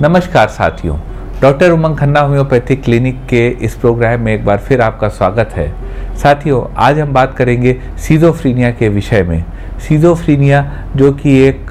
नमस्कार साथियों, doctor Umang Khanna homeopathic clinic के इस प्रोग्राम में एक बार फिर आपका स्वागत है। साथियों, आज हम बात करेंगे सीजोफ्रीनिया के विषय में। सीजोफ्रीनिया, जो कि एक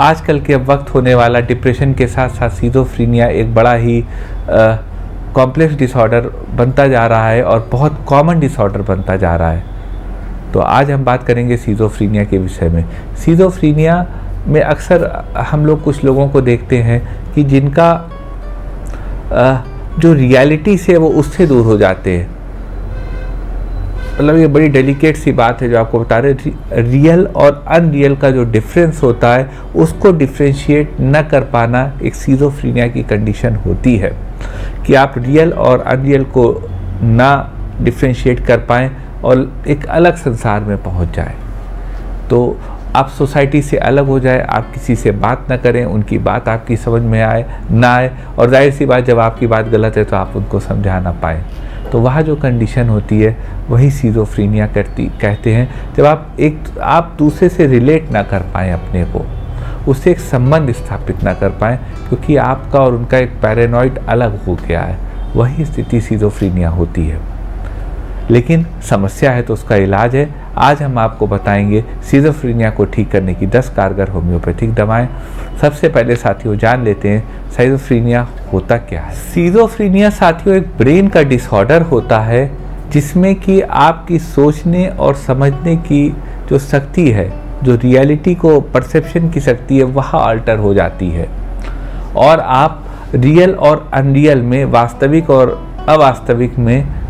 आजकल के वक्त होने वाला डिप्रेशन के साथ साथ सीजोफ्रीनिया एक बड़ा ही कॉम्प्लेक्स डिसऑर्डर बनता जा रहा है और बहुत कॉमन डिसऑर्डर बनता जा रहा है। तो आज हम बात करेंगे सीजोफ्रीनिया के विषय में। सीजोफ्रीनिया में अक्सर हम लोग कुछ लोगों को देखते हैं कि जिनका जो रियलिटी से वो उससे दूर हो जाते हैं। मतलब ये बड़ी डेलिकेट सी बात है जो आपको बता रहे रियल और अनरियल का जो डिफरेंस होता है, उसको डिफ्रेंशिएट न कर पाना एक सीजोफ्रीनिया की कंडीशन होती है। कि आप रियल और अनरियल को ना डिफ्रेंशिएट कर पाएँ और एक अलग संसार में पहुँच जाए। तो आप सोसाइटी से अलग हो जाए, आप किसी से बात ना करें, उनकी बात आपकी समझ में आए, ना आए, और ज़ाहिर सी बात, जब आपकी बात गलत है तो आप उनको समझा ना पाए। तो वह जो कंडीशन होती है, वही सीजोफ्रीनिया करती, कहते हैं। जब आप एक, आप दूसरे से रिलेट ना कर पाएँ अपने को, उससे एक संबंध स्थापित ना कर पाएँ, क्योंकि आपका और उनका एक पैरानॉइड अलग हो गया है। वही स्थिति सीजोफ्रीनिया होती है। लेकिन समस्या है तो उसका इलाज है। आज हम आपको बताएँगे सीजोफ्रीनिया को ठीक करने की 10 कारगर होम्योपैथिक दवाएँ। सबसे पहले साथियों जान लेते हैं सीजोफ्रीनिया होता क्या है? सीजोफ्रीनिया साथियों, एक ब्रेन का डिसऑर्डर होता है, जिसमें कि आपकी सोचने और समझने की जो शक्ति है, जो रियलिटी को परसेप्शन की शक्ति है, वह अल्टर हो जाती है। और आप रियल और अनरियल में, वास्तविक और अवास्तविक में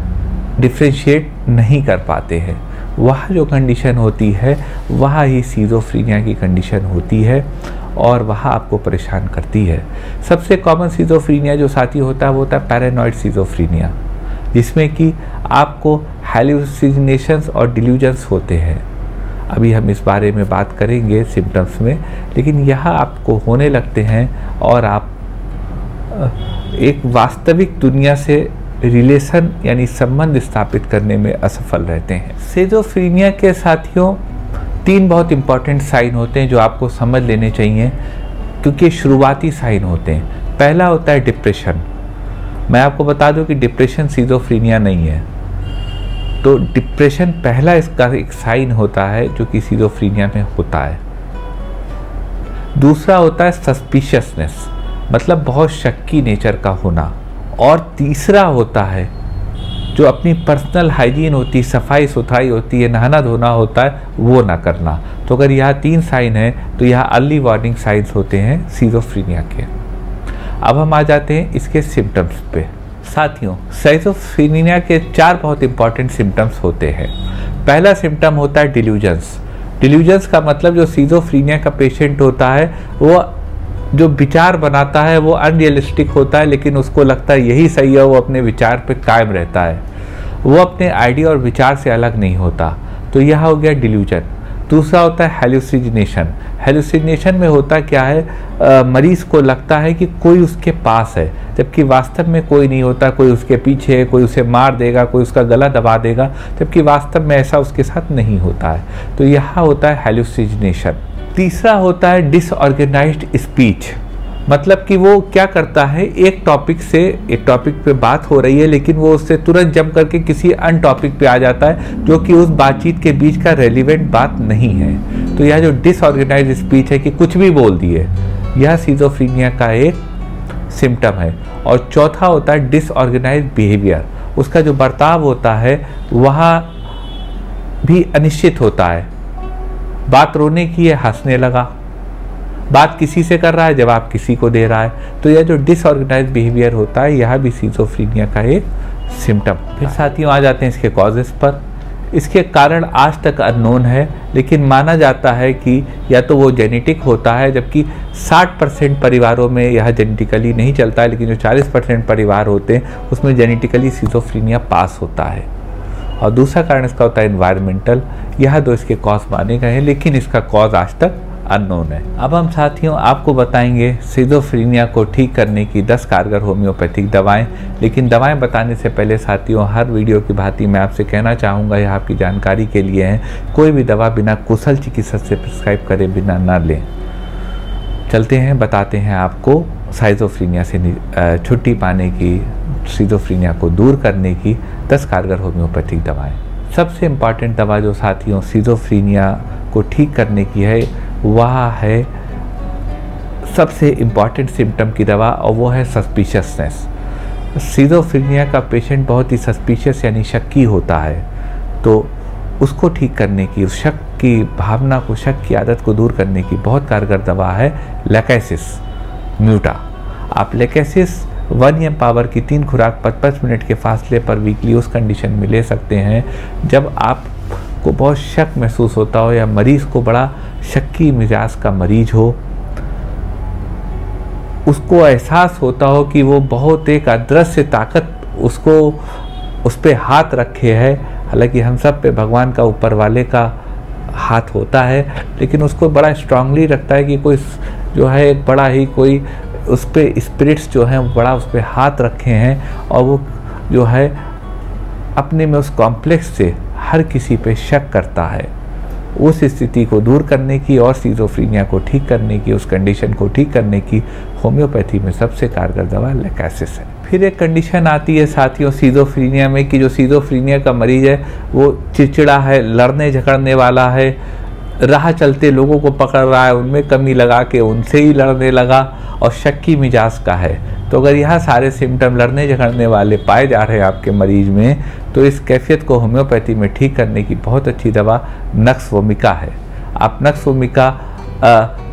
डिफ्रेंशिएट नहीं कर पाते हैं। वह जो कंडीशन होती है, वह ही सीजोफ्रीनिया की कंडीशन होती है और वह आपको परेशान करती है। सबसे कॉमन सीजोफ्रीनिया जो साथी होता है, वो होता है पैरानॉइड सीजोफ्रीनिया जिसमें कि आपको हेल्यूसिनेशंस और डिल्यूजन्स होते हैं। अभी हम इस बारे में बात करेंगे सिम्टम्स में, लेकिन यह आपको होने लगते हैं और आप एक वास्तविक दुनिया से रिलेशन यानी संबंध स्थापित करने में असफल रहते हैं। सेजोफ्रीनिया के साथियों, तीन बहुत इंपॉर्टेंट साइन होते हैं जो आपको समझ लेने चाहिए, क्योंकि शुरुआती साइन होते हैं। पहला होता है डिप्रेशन मैं आपको बता दूँ कि डिप्रेशन सीजोफ्रीनिया नहीं है। तो डिप्रेशन पहला इसका एक साइन होता है जो कि सीजोफ्रीनिया में होता है। दूसरा होता है सस्पिशियसनेस मतलब बहुत शक्की नेचर का होना। और तीसरा होता है, जो अपनी पर्सनल हाइजीन होती है, सफ़ाई सुथराई होती है, नहाना धोना होता है, वो ना करना। तो अगर यहाँ तीन साइन है तो यहाँ अर्ली वार्निंग साइंस होते हैं सीजोफ्रीनिया के। अब हम आ जाते हैं इसके सिम्टम्स पे। साथियों साइजोफ्रीनिया के चार बहुत इंपॉर्टेंट सिम्टम्स होते हैं। पहला सिम्टम होता है डिल्यूजन्स डिल्यूजन्स का मतलब जो सीजोफ्रीनिया का पेशेंट होता है, वो जो विचार बनाता है वो अनरियलिस्टिक होता है लेकिन उसको लगता है यही सही है वो अपने विचार पे कायम रहता है। वो अपने आइडिया और विचार से अलग नहीं होता। तो यह हो गया डिल्यूजन दूसरा होता है हेलुसिनेशन हेलुसिनेशन में होता क्या है? आ, मरीज़ को लगता है कि कोई उसके पास है जबकि वास्तव में कोई नहीं होता कोई उसके पीछे है कोई उसे मार देगा कोई उसका गला दबा देगा जबकि वास्तव में ऐसा उसके साथ नहीं होता है। तो यह होता है हेलुसिनेशन तीसरा होता है डिसऑर्गेनाइज्ड स्पीच मतलब कि वो क्या करता है, एक टॉपिक से, एक टॉपिक पे बात हो रही है, लेकिन वो उससे तुरंत जम करके किसी अन टॉपिक पे आ जाता है, जो कि उस बातचीत के बीच का रेलिवेंट बात नहीं है। तो यह जो डिसऑर्गेनाइज स्पीच है कि कुछ भी बोल दिए, यह सीजोफ्रीनिया का एक सिम्टम है। और चौथा होता है डिसऑर्गेनाइज बिहेवियर उसका जो बर्ताव होता है, वह भी अनिश्चित होता है। बात रोने की है हंसने लगा। बात किसी से कर रहा है जवाब किसी को दे रहा है। तो यह जो डिसऑर्गेनाइज बिहेवियर होता है यह भी सीजोफ्रीनिया का एक सिम्टम फिर साथियों आ जाते हैं इसके कॉजेस पर। इसके कारण आज तक अननोन है लेकिन माना जाता है कि या तो वो जेनेटिक होता है जबकि 60 परसेंट परिवारों में यह जेनेटिकली नहीं चलता है लेकिन जो 40 परसेंट परिवार होते हैं उसमें जेनेटिकली सीजोफ्रीनिया पास होता है। और दूसरा कारण इसका होता है इन्वायरमेंटल यह दो इसके कॉज माने गए हैं, लेकिन इसका कॉज आज तक अननोन है। अब हम साथियों, आपको बताएँगे सिजोफ्रीनिया को ठीक करने की 10 कारगर होम्योपैथिक दवाएँ। लेकिन दवाएँ बताने से पहले साथियों, हर वीडियो की भांति मैं आपसे कहना चाहूँगा, यह आपकी जानकारी के लिए है, कोई भी दवा बिना कुशल चिकित्सक से प्रिस्क्राइब करे, बिना ना लें। चलते हैं, बताते हैं आपको साइजोफ्रीनिया से छुट्टी पाने की सीजोफ्रीनिया को दूर करने की दस कारगर होम्योपैथिक दवाएँ। सबसे इंपॉर्टेंट दवा जो साथियों सीजोफ्रीनिया को ठीक करने की है, वह है सबसे इंपॉर्टेंट सिम्टम की दवा, और वो है सस्पिशियसनेस सीजोफ्रीनिया का पेशेंट बहुत ही सस्पिशियस यानी शक्की होता है तो उसको ठीक करने की, उस शक की भावना को, शक की आदत को दूर करने की बहुत कारगर दवा है लेकैसिस, म्यूटा। आप लेकैसिस वन एम पावर की तीन खुराक पचपन मिनट के फासले पर वीकली उस कंडीशन में ले सकते हैं, जब आपको बहुत शक महसूस होता हो या मरीज़ को बड़ा शक्की मिजाज का मरीज़ हो, उसको एहसास होता हो कि वो बहुत एक अदृश्य ताकत उसको, उस पर हाथ रखे है। हालाँकि हम सब पे भगवान का ऊपर वाले का हाथ होता है, लेकिन उसको बड़ा स्ट्रांगली रखता है कि कोई जो है, एक बड़ा ही कोई उस पर स्पिरिट्स जो हैं, बड़ा उस पर हाथ रखे हैं और वो जो है, अपने में उस कॉम्प्लेक्स से हर किसी पे शक करता है। उस स्थिति को दूर करने की और सीजोफ्रीनिया को ठीक करने की, उस कंडीशन को ठीक करने की होम्योपैथी में सबसे कारगर दवा लेकैसिस है। फिर एक कंडीशन आती है साथियों सीजोफ्रीनिया में कि जो सीजोफ्रीनिया का मरीज़ है, वो चिड़चिड़ा है लड़ने झगड़ने वाला है राह चलते लोगों को पकड़ रहा है, उनमें कमी लगा के उनसे ही लड़ने लगा और शक्की मिजाज का है। तो अगर यह सारे सिम्टम लड़ने झगड़ने वाले पाए जा रहे हैं आपके मरीज़ में तो इस कैफियत को होम्योपैथी में ठीक करने की बहुत अच्छी दवा नक्स वोमिका है। आप नक्स वोमिका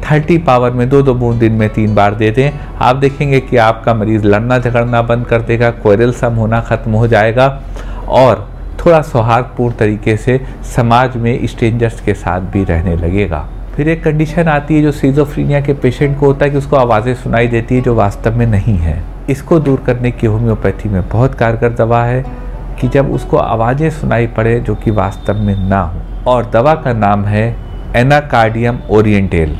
थर्टी पावर में दो दो बूंद दिन में तीन बार दे दें। आप देखेंगे कि आपका मरीज़ लड़ना झगड़ना बंद कर देगा कोयरल सम होना ख़त्म हो जाएगा और थोड़ा सौहार्दपूर्ण तरीके से समाज में स्ट्रेंजर्स के साथ भी रहने लगेगा। फिर एक कंडीशन आती है जो सीजोफ्रीनिया के पेशेंट को होता है कि उसको आवाज़ें सुनाई देती है जो वास्तव में नहीं है। इसको दूर करने की होम्योपैथी में बहुत कारगर दवा है कि जब उसको आवाज़ें सुनाई पड़े जो कि वास्तव में ना हो। और दवा का नाम है एनाकार्डियम ओरिएंटेल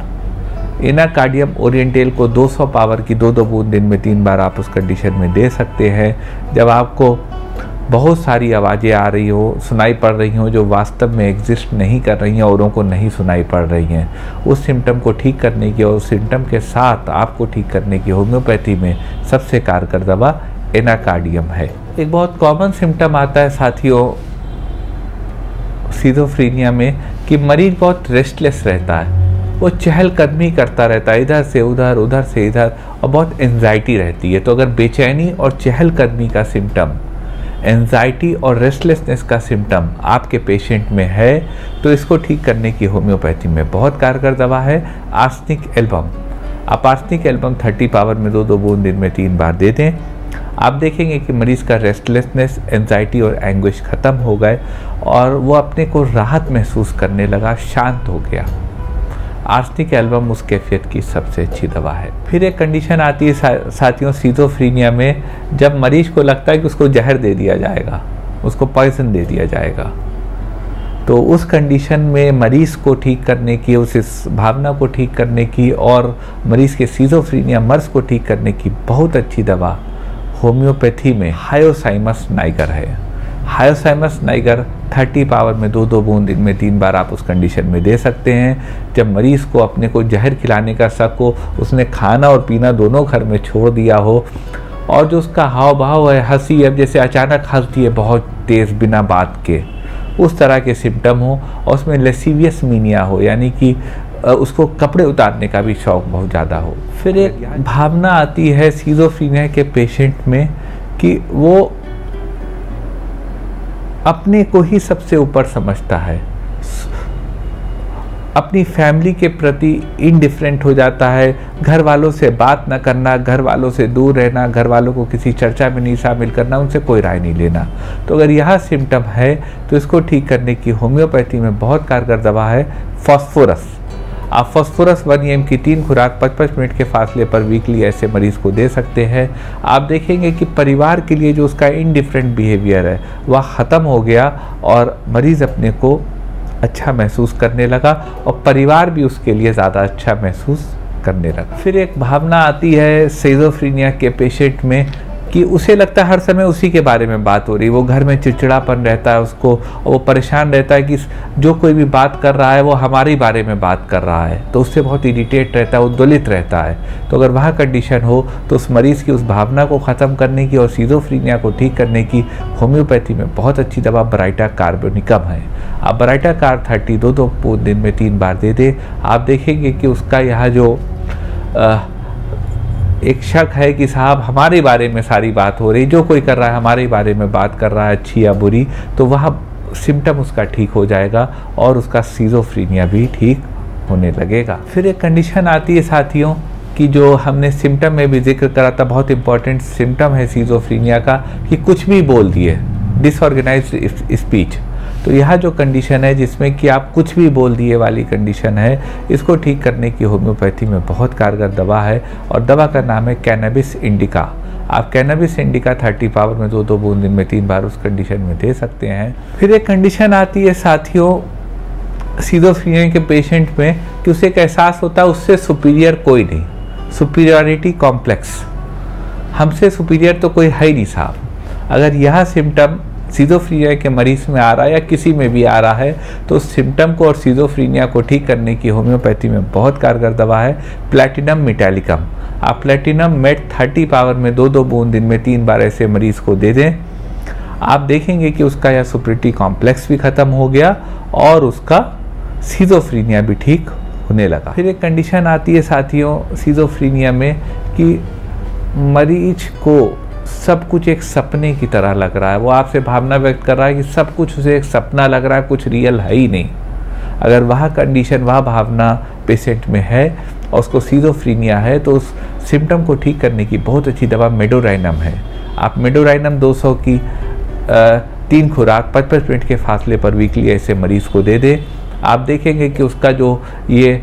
एनाकार्डियम ओरिएंटेल को 200 पावर की दो दो बूंद दिन में तीन बार आप उस कंडीशन में दे सकते हैं। जब आपको बहुत सारी आवाज़ें आ रही हो, सुनाई पड़ रही हो, जो वास्तव में एग्जिस्ट नहीं कर रही हैं, औरों को नहीं सुनाई पड़ रही हैं। उस सिम्टम को ठीक करने की और उस सिम्टम के साथ आपको ठीक करने की होम्योपैथी में सबसे कारगर दवा एनाकार्डियम है। एक बहुत कॉमन सिम्टम आता है साथियों सीधोफ्रीनिया में, कि मरीज़ बहुत रेस्टलेस रहता है। वो चहलकदमी करता रहता है, इधर से उधर उधर से इधर, और बहुत एनजाइटी रहती है। तो अगर बेचैनी और चहलकदमी का सिम्टम एनजाइटी और रेस्टलेसनेस का सिम्टम आपके पेशेंट में है तो इसको ठीक करने की होम्योपैथी में बहुत कारगर दवा है आर्सनिक एल्बम आप आर्सनिक एल्बम 30 पावर में दो दो बूंद दिन में तीन बार दे दें। आप देखेंगे कि मरीज़ का रेस्टलेसनेस एनजाइटी और एंग्विश ख़त्म हो गए और वो अपने को राहत महसूस करने लगा, शांत हो गया। आर्सनिक एल्बम उस कैफियत की सबसे अच्छी दवा है। फिर एक कंडीशन आती है सा, साथियों सीजोफ्रीनिया में जब मरीज़ को लगता है कि उसको जहर दे दिया जाएगा उसको पॉइजन दे दिया जाएगा तो उस कंडीशन में मरीज़ को ठीक करने की उस इस भावना को ठीक करने की और मरीज़ के सीजोफ्रीनिया मर्ज को ठीक करने की बहुत अच्छी दवा होम्योपैथी में हायोसाइमस नाइगर है। हायोसाइमस नाइगर 30 पावर में दो दो बूंद दिन में तीन बार आप उस कंडीशन में दे सकते हैं। जब मरीज़ को अपने को जहर खिलाने का शक हो, उसने खाना और पीना दोनों घर में छोड़ दिया हो, और जो उसका हाव भाव है, हँसी अब जैसे अचानक हंसती है बहुत तेज़ बिना बात के, उस तरह के सिम्टम हो, और उसमें लेसीवियस मीनिया हो, यानी कि उसको कपड़े उतारने का भी शौक बहुत ज़्यादा हो। फिर एक भावना आती है सीजोफ्रीनिया के पेशेंट में, कि वो अपने को ही सबसे ऊपर समझता है। अपनी फैमिली के प्रति इनडिफरेंट हो जाता है। घर वालों से बात ना करना, घर वालों से दूर रहना, घर वालों को किसी चर्चा में नहीं शामिल करना, उनसे कोई राय नहीं लेना। तो अगर यह सिम्टम है तो इसको ठीक करने की होम्योपैथी में बहुत कारगर दवा है फॉस्फोरस आप फॉस्फोरस वन एम की तीन खुराक पचपन मिनट के फासले पर वीकली ऐसे मरीज़ को दे सकते हैं। आप देखेंगे कि परिवार के लिए जो उसका इनडिफरेंट बिहेवियर है, वह ख़त्म हो गया और मरीज़ अपने को अच्छा महसूस करने लगा और परिवार भी उसके लिए ज़्यादा अच्छा महसूस करने लगा। फिर एक भावना आती है सेजोफ्रीनिया के पेशेंट में कि उसे लगता है हर समय उसी के बारे में बात हो रही है। वो घर में चिड़चिड़ापन रहता है उसको और वो परेशान रहता है कि जो कोई भी बात कर रहा है वो हमारे बारे में बात कर रहा है। तो उससे बहुत इरीटेट रहता है उद्दोलित रहता है। तो अगर वह कंडीशन हो तो उस मरीज़ की उस भावना को ख़त्म करने की और सीजोफ्रीनिया को ठीक करने की होम्योपैथी में बहुत अच्छी दवा ब्राइटा कार्बोनिकम है। आप ब्राइटा कार थर्टी दो दो दिन में तीन बार दे दें। आप देखेंगे कि उसका यह जो आ, एक शक है कि साहब हमारे बारे में सारी बात हो रही, जो कोई कर रहा है हमारे बारे में बात कर रहा है, अच्छी या बुरी तो वह सिम्टम उसका ठीक हो जाएगा और उसका सीजोफ्रीनिया भी ठीक होने लगेगा। फिर एक कंडीशन आती है साथियों कि जो हमने सिम्टम में भी ज़िक्र करा था, बहुत इंपॉर्टेंट सिम्टम है सीजोफ्रीनिया का, कि कुछ भी बोल दिए डिसऑर्गेनाइज स्पीच तो यह जो कंडीशन है जिसमें कि आप कुछ भी बोल दिए वाली कंडीशन है, इसको ठीक करने की होम्योपैथी में बहुत कारगर दवा है और दवा का नाम है कैनबिस इंडिका आप कैनबिस इंडिका थर्टी पावर में दो दो बूंद दिन में तीन बार उस कंडीशन में दे सकते हैं। फिर एक कंडीशन आती है साथियों सीजोफ्रीनिया के पेशेंट में, कि उसे एक एहसास होता है उससे सुपीरियर कोई नहीं। सुपीरियरिटी कॉम्प्लेक्स हमसे सुपीरियर तो कोई है ही नहीं साहब। अगर यह सिम्टम सीजोफ्रीनिया के मरीज़ में आ रहा है या किसी में भी आ रहा है तो उस सिम्टम को और सीजोफ्रीनिया को ठीक करने की होम्योपैथी में बहुत कारगर दवा है प्लेटिनम मिटैलिकम आप प्लेटिनम मेट थर्टी पावर में दो दो बूंद दिन में तीन बार ऐसे मरीज़ को दे दें। आप देखेंगे कि उसका यह सुप्रिटी कॉम्प्लेक्स भी ख़त्म हो गया और उसका सीजोफ्रीनिया भी ठीक होने लगा। फिर एक कंडीशन आती है साथियों सीजोफ्रीनिया में कि मरीज़ को सब कुछ एक सपने की तरह लग रहा है। वो आपसे भावना व्यक्त कर रहा है कि सब कुछ उसे एक सपना लग रहा है कुछ रियल है ही नहीं। अगर वह कंडीशन वह भावना पेशेंट में है और उसको सीजोफ्रीनिया है तो उस सिम्टम को ठीक करने की बहुत अच्छी दवा मेडोराइनम है। आप मेडोराइनम 200 की आ, तीन खुराक पचपन मिनट के फासले पर वीकली ऐसे मरीज़ को दे दें। आप देखेंगे कि उसका जो ये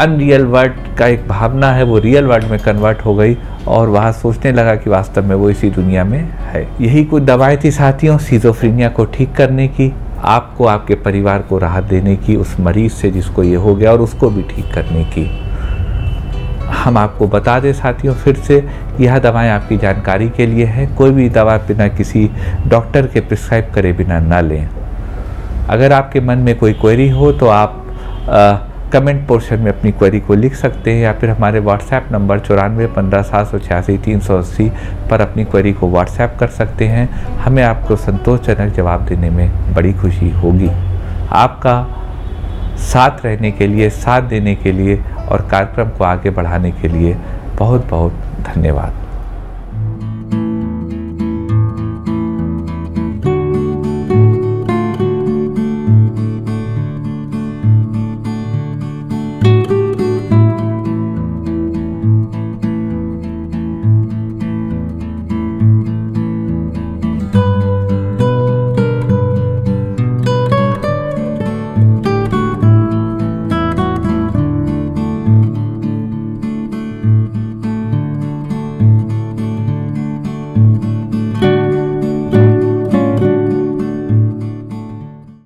अनरियल वर्ड का एक भावना है वो रियल वर्ड में कन्वर्ट हो गई। और वह सोचने लगा कि वास्तव में वो इसी दुनिया में है। यही कुछ दवाएँ थी साथियों सीजोफ्रीनिया को ठीक करने की आपको आपके परिवार को राहत देने की उस मरीज़ से जिसको ये हो गया और उसको भी ठीक करने की। हम आपको बता दें साथियों फिर से यह दवाएँ आपकी जानकारी के लिए हैं। कोई भी दवा बिना किसी डॉक्टर के प्रिस्क्राइब करे बिना ना लें। अगर आपके मन में कोई क्वेरी हो तो आप आ, कमेंट पोर्शन में अपनी क्वेरी को लिख सकते हैं या फिर हमारे व्हाट्सएप नंबर चौरानवे पंद्रह सात सौ छियासी तीन सौ अस्सी पर अपनी क्वेरी को व्हाट्सएप कर सकते हैं। हमें आपको संतोषजनक जवाब देने में बड़ी खुशी होगी। आपका साथ रहने के लिए, साथ देने के लिए और कार्यक्रम को आगे बढ़ाने के लिए बहुत बहुत धन्यवाद।